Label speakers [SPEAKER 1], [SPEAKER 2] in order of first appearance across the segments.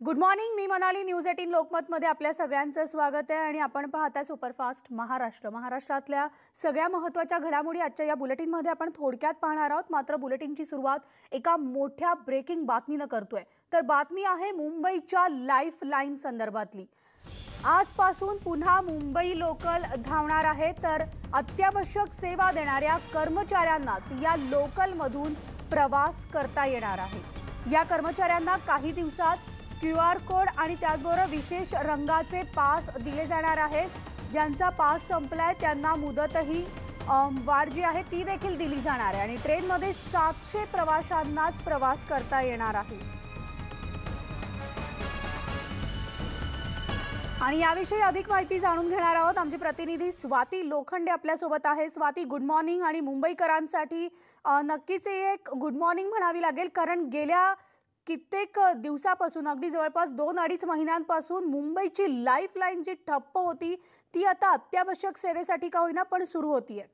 [SPEAKER 1] Good morning मी Manali news eighteen लोकमतमध्ये आपल्या सगळ्यांचं स्वागत आहे आणि आपण पाहता सुपरफास्ट महाराष्ट्र. महाराष्ट्रातल्या सगळ्या महत्त्वाच्या घडामोडी आजच्या या बुलेटिनमध्ये आपण थोडक्यात पाहणार आहोत. मात्र बुलेटिनची सुरुवात एका मोठ्या ब्रेकिंग बातमीनं करतोय. तर बातमी आहे मुंबईच्या लाईफ लाईन संदर्भातली. आजपासून पुन्हा मुंबई लोकल धावणार आहे तर अत्यावश्यक सेवा देणाऱ्या कर्मचाऱ्यांनाच या लोकलमधून प्रवास करता येणार आहे. या कर्मचाऱ्यांना काही दिवसात क्यू आर कोड आणि त्याचबरोबर विशेष रंगाचे पास दिले जाणार आहेत. ज्यांचा पास संपलाय त्यांना मुदतही वाढ जी आहे ती देखील दिली जाणार आहे. आणि ट्रेनमध्ये सातशे प्रवाशांनाच प्रवास करता येणार आहे. आणि याविषयी अधिक माहिती जाणून घेणार आहोत. आमचे प्रतिनिधी स्वाती लोखंडे आपल्यासोबत आहे स्वाती गुड मॉर्निंग आणि मुंबईकरांसाठी नक्कीच एक गुड मॉर्निंग म्हणावी लागेल. कारण गेल्या कित्येक दिवसापासून अगदी जवळपास दोन अडीच महिन्यांपासून मुंबईची लाईफ लाईन जी ठप्प होती ती आता अत्यावश्यक सेवेसाठी का होईना पण सुरू होतीये.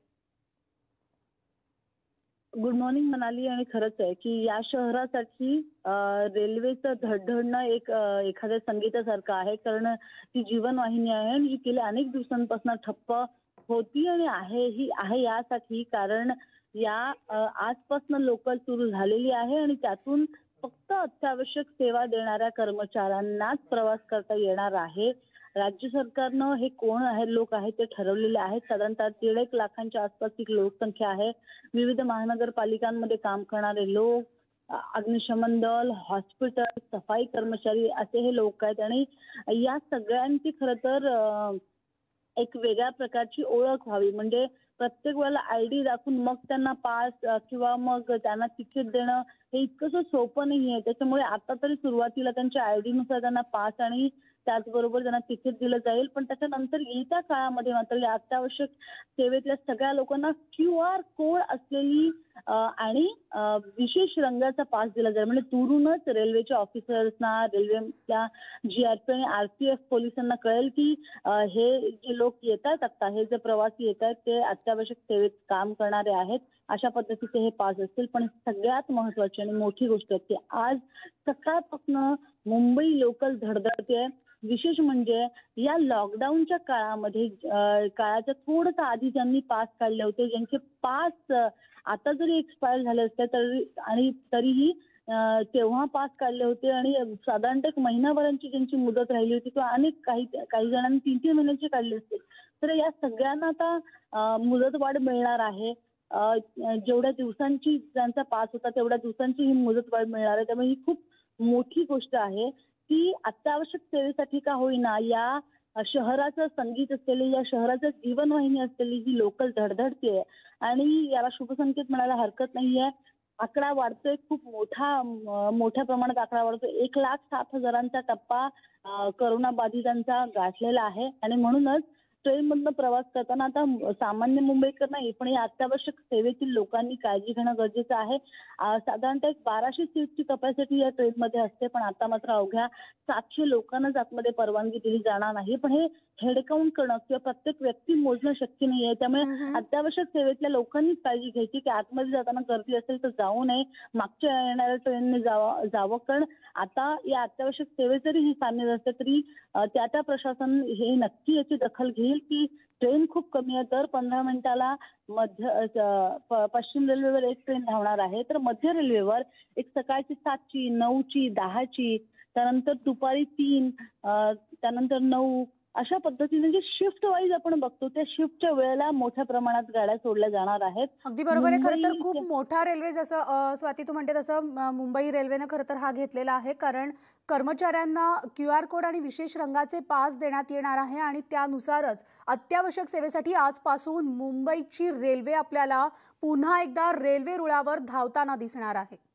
[SPEAKER 2] गुड मॉर्निंग मनाली आणि खरंच आहे की या शहरासाठी रेल्वेचं धडधडणं एक एखाद्या संगीतासारखं आहे कारण ती जीवनवाहिनी आहे आणि जी गेल्या अनेक दिवसांपासून ठप्प होती आणि आहे ही आहे यासाठी कारण या आजपासून लोकल सुरू झालेली आहे आणि त्यातून फक्त अत्यावश्यक सेवा देणाऱ्या कर्मचाऱ्यांनाच प्रवास करता येणार आहे. राज्य सरकारनं हे कोण आहे लोक आहेत ते ठरवलेले आहेत. साधारणतः दीड एक लाखांच्या आसपासची लोकसंख्या आहे. विविध महानगरपालिकांमध्ये काम करणारे लोक अग्निशमन दल हॉस्पिटल सफाई कर्मचारी असे हे लोक आहेत. आणि या सगळ्यांची खरं तर एक वेगळ्या प्रकारची ओळख व्हावी. म्हणजे प्रत्येक वेळेला आय डी दाखवून मग त्यांना पास किंवा मग त्यांना तिकीट देणं हे इतकंसं सोपं नाही आहे त्याच्यामुळे आता तरी सुरुवातीला त्यांच्या आय डी नुसार त्यांना पास आणि त्याचबरोबर त्यांना तिकीट दिलं जाईल. पण त्याच्यानंतर येत्या काळामध्ये मात्र या अत्यावश्यक सेवेतल्या सगळ्या लोकांना क्यू आर कोड असलेली आणि विशेष रंगाचा पास दिला जाईल. म्हणजे दुरूनच रेल्वेच्या ऑफिसर्सना रेल्वेच्या जी आर पी आणि एफ पोलिसांना कळेल की हे जे लोक येत आहेत आता हे जे प्रवासी येत आहेत ते अत्यावश्यक सेवेत काम करणारे आहेत. अशा पद्धतीचे हे पास असतील. पण सगळ्यात महत्वाची आणि मोठी गोष्ट आहे की आज सकाळपासून मुंबई लोकल धडधडते विशेष म्हणजे या लॉकडाऊनच्या काळामध्ये काळाच्या थोडंसं आधी ज्यांनी पास काढले होते ज्यांचे पास आता जरी एक्सपायर झाले असते तरी आणि तरीही तेव्हा पास काढले होते आणि साधारणतः एक महिनाभरांची ज्यांची मुदत राहिली होती किंवा अनेक काही काही जणांनी तीन तीन महिन्याचे काढले असते तर या सगळ्यांना आता मुदतवाढ मिळणार आहे. जेवढ्या दिवसांची ज्यांचा पास होता तेवढ्या दिवसांची ही मुदतवाढ मिळणार आहे. त्यामुळे ही खूप मोठी गोष्ट आहे की अत्यावश्यक सेवेसाठी का होईना या शहराचं संगीत असलेली या शहराचं जीवनवाहिनी असलेली ही लोकल धडधडते आणि याला शुभसंकेत म्हणायला हरकत नाहीये. आकडा वाढतोय खूप मोठा मोठ्या प्रमाणात आकडा वाढतोय. एक लाख सात हजारांचा टप्पा अं, करोना बाधितांचा गाठलेला आहे. आणि म्हणूनच ट्रेनमधनं प्रवास करताना आता सामान्य मुंबईकर नाही पण या अत्यावश्यक सेवेतील लोकांनी काळजी घेणं गरजेचं आहे. साधारणतः एक बाराशे सीटची कपॅसिटी या ट्रेनमध्ये असते पण आता मात्र अवघ्या सातशे लोकांनाच आतमध्ये परवानगी दिली जाणार नाही. पण हे हेडकाउंट करणं किंवा प्रत्येक व्यक्ती मोजणं शक्य नाहीये त्यामुळे. अत्यावश्यक सेवेतल्या लोकांनीच काळजी घ्यायची की आतमध्ये जाताना गर्दी असेल तर जाऊ नये. मागच्या येणाऱ्या ट्रेनने जावं जावं कारण आता या अत्यावश्यक सेवेत जरी ही सामील असते तरी त्या त्या प्रशासन हे नक्की याची दखल घेईल. की ट्रेन खूप कमी आहे तर पंधरा मिनिटाला मध्य प- पश्चिम रेल्वेवर एक ट्रेन धावणार आहे. तर मध्य रेल्वेवर एक सकाळची सातची नऊची दहाची त्यानंतर दुपारी तीन त्यानंतर नऊ अशा पद्धतीने जे शिफ्ट वाईज आपण बघतो त्या शिफ्टच्या वेळेला मोठ्या प्रमाणात गाड्या सोडल्या जाणार आहेत.
[SPEAKER 1] अगदी बरोबर आहे. खरं तर खूप मोठा रेल्वे जसं स्वाती तू म्हणते तसं मुंबई रेल्वेनं खरं तर हा घेतलेला आहे. कारण कर्मचाऱ्यांना क्यू आर कोड आणि विशेष रंगाचे पास देण्यात येणार आहे आणि त्यानुसारच अत्यावश्यक सेवेसाठी आजपासून मुंबईची रेल्वे आपल्याला पुन्हा एकदा रेल्वे रुळावर धावताना दिसणार आहे.